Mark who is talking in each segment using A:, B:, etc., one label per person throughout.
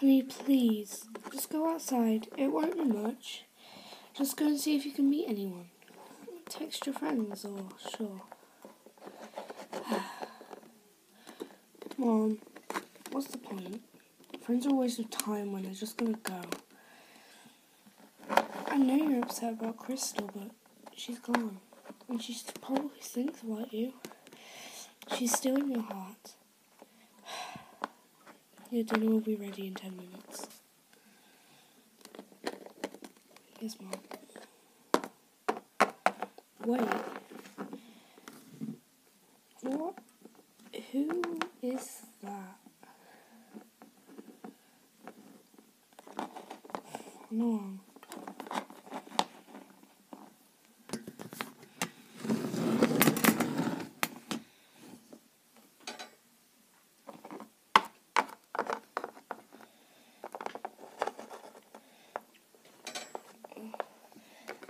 A: Honey, please, just go outside. It won't be much. Just go and see if you can meet anyone. Text your friends or sure. Come on. What's the point? Friends are a waste of time when they're just gonna go. I know you're upset about Crystal, but she's gone. And she probably thinks about you. She's still in your heart. Your dinner will be ready in ten minutes. Yes, Mom. Wait. What? Who is that? No.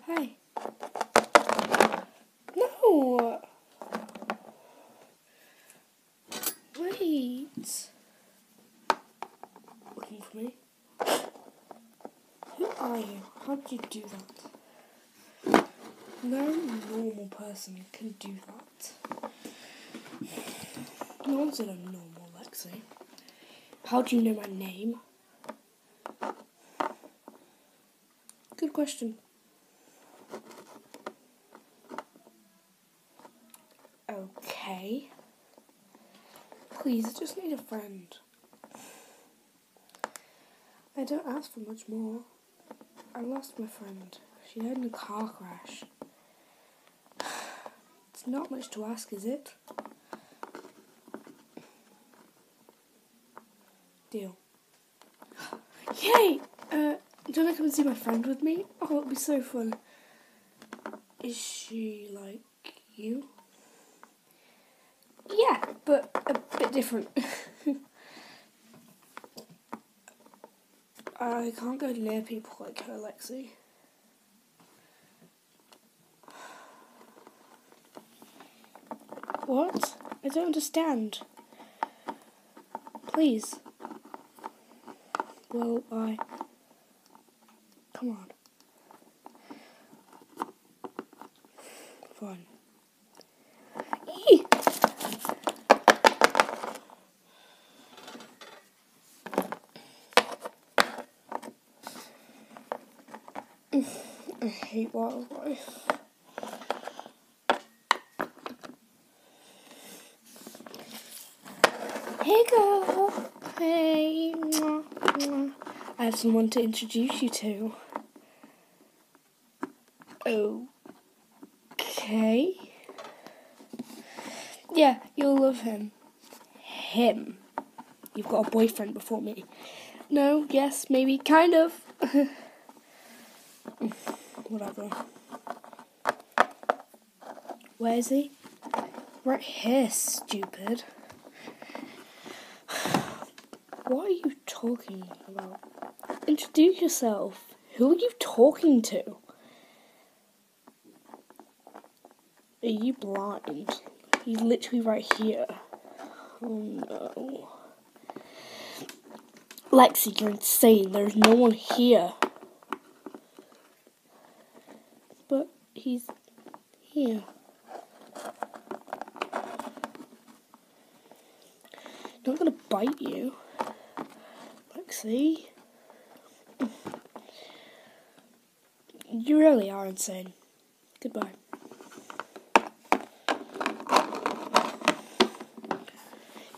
A: Hi. No. Wait. Looking for me? Who are you? How did you do that? No normal person can do that. No one said I'm normal, Lexi. How do you know my name? Good question. Okay. Please, I just need a friend. I don't ask for much more. I lost my friend. She died in a car crash. It's not much to ask, is it? Deal. Yay! Uh, do you want to come and see my friend with me? Oh, it'll be so fun. Is she like you? Yeah, but a bit different. I can't go near people like her, Lexi. What? I don't understand. Please. Well, I. Come on. Fine. Eee! I hate wildlife. Hey girl. Hey. I have someone to introduce you to. Oh. Okay. Yeah, you'll love him. Him. You've got a boyfriend before me. No, yes, maybe, kind of. Whatever. Where is he? Right here, stupid. What are you talking about? Introduce yourself. Who are you talking to? Are you blind? He's literally right here. Oh no. Lexi, you're insane. There's no one here. He's here. Not gonna bite you. Lexi. You really are insane. Goodbye.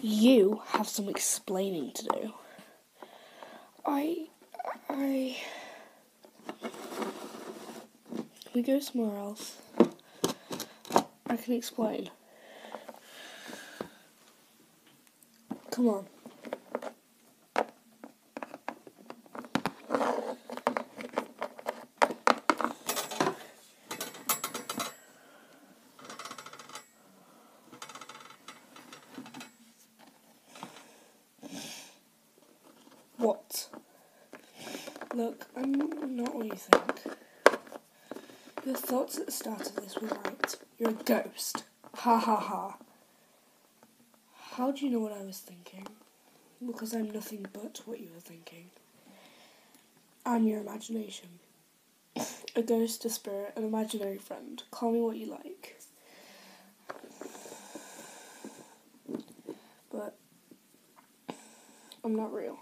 A: You have some explaining to do. I. Can we go somewhere else? I can explain. Come on. What? Look, I'm not what you think. Your thoughts at the start of this were right. You're a ghost. Ha ha ha. How do you know what I was thinking? because I'm nothing but what you were thinking. I'm your imagination. A ghost, a spirit, an imaginary friend. Call me what you like. But I'm not real.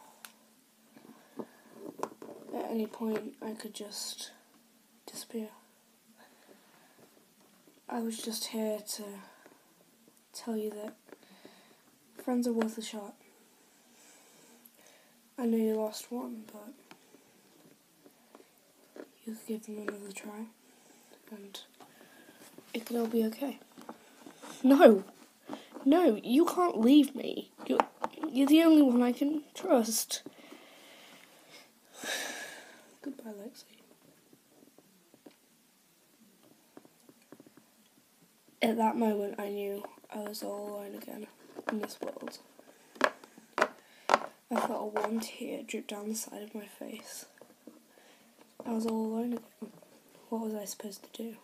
A: At any point, I could just disappear. I was just here to tell you that friends are worth a shot. I know you lost one, but you could give them another try, and it could all be okay. No, no, you can't leave me. You're, you're the only one I can trust. Goodbye, Lexi. At that moment, I knew I was all alone again in this world. I felt a warm tear drip down the side of my face. I was all alone again. What was I supposed to do?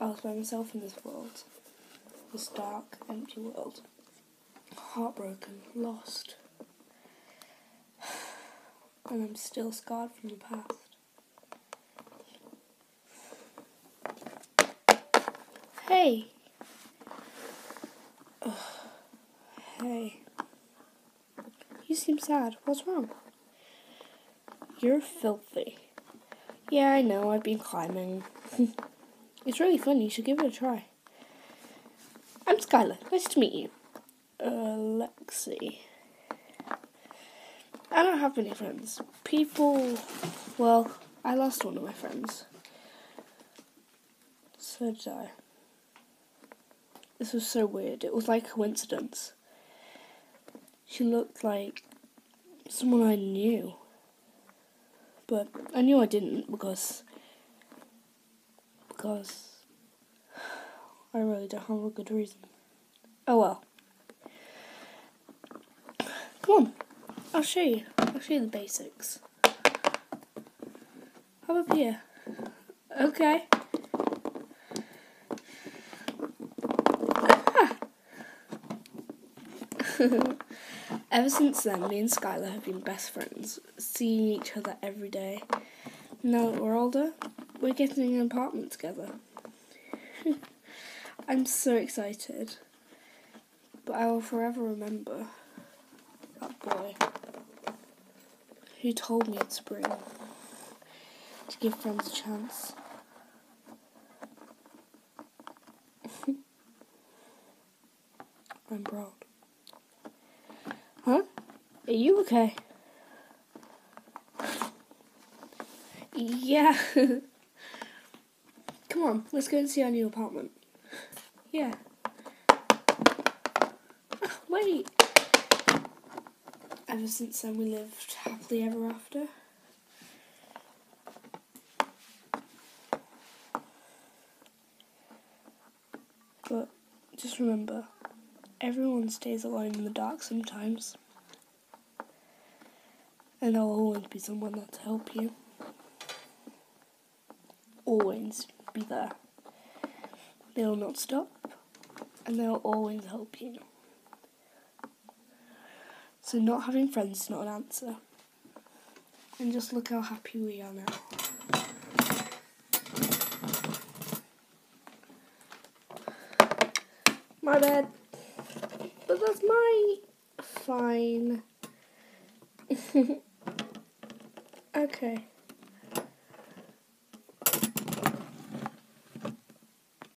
A: I was by myself in this world. This dark, empty world. Heartbroken, lost. And I'm still scarred from the past. Hey! Ugh. Hey. You seem sad. What's wrong? You're filthy. Yeah, I know. I've been climbing. it's really fun. You should give it a try. I'm Skylar. Nice to meet you. Uh, Lexi. I don't have many friends. People. Well, I lost one of my friends. So did I. This was so weird. It was like a coincidence. She looked like someone I knew. But I knew I didn't because because I really don't have a good reason. Oh well. Come on. I'll show you. I'll show you the basics. How up here? Okay. Ever since then, me and Skylar have been best friends, seeing each other every day. Now that we're older, we're getting an apartment together. I'm so excited. But I will forever remember that boy who told me in spring to give friends a chance. Are you okay? Yeah. Come on, let's go and see our new apartment. Yeah. Oh, wait. Ever since then, we lived happily ever after. But just remember, everyone stays alone in the dark sometimes. And I'll always be someone there to help you. Always be there. They'll not stop, and they'll always help you. So, not having friends is not an answer. And just look how happy we are now. My bed. But that's my fine. okay.